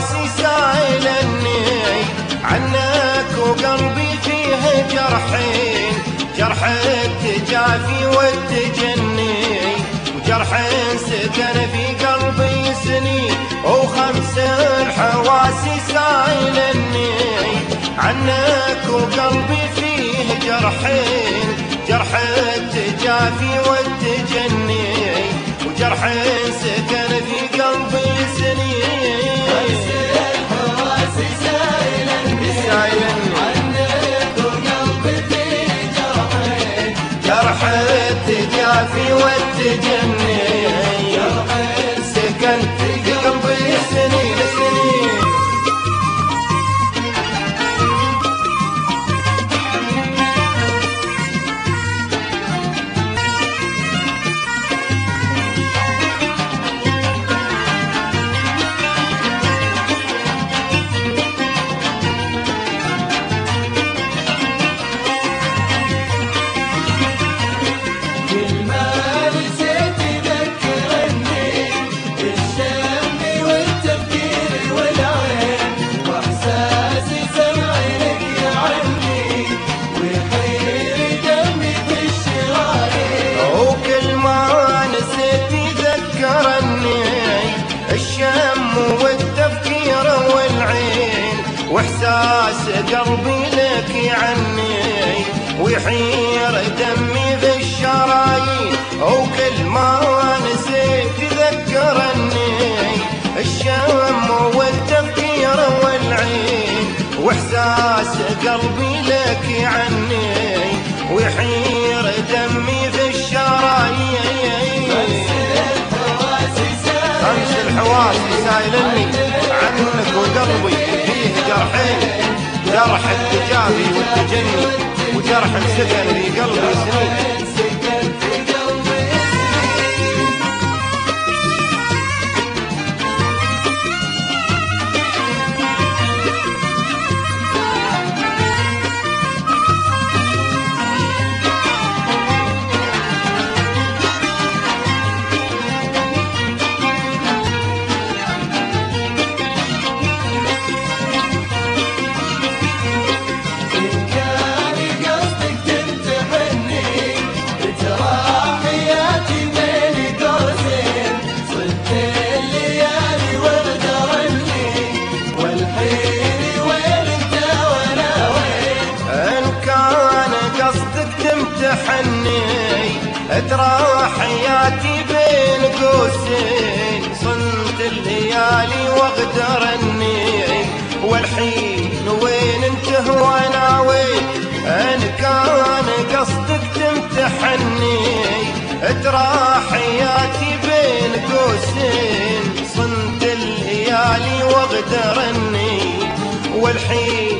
الحواس سائلني عنك وقلبي فيه جرحين جرح التجافي والتجني وجرح سكن في قلبي سنين. وخمس الحواس سائلني عنك وقلبي فيه جرحين جرح التجافي والتجني وجرح سكن التجافي والتجني واحساس قلبي لك عني ويحير دمي في الشرايين. وكل ما نسيت ذكرني الشم والتفكير والعين. وإحساس قلبي لك عني ويحير دمي في الشرايين. خمس الحواس سايلني. جرح التجافي والتجني وجرح السكن في قلبي سنين. تمتحني ترى حياتي بين قوسين صنت الليالي واغدرني والحين وين انت وأنا وين؟ ان كان قصدك تمتحني ترى حياتي بين قوسين صنت الليالي واغدرني والحين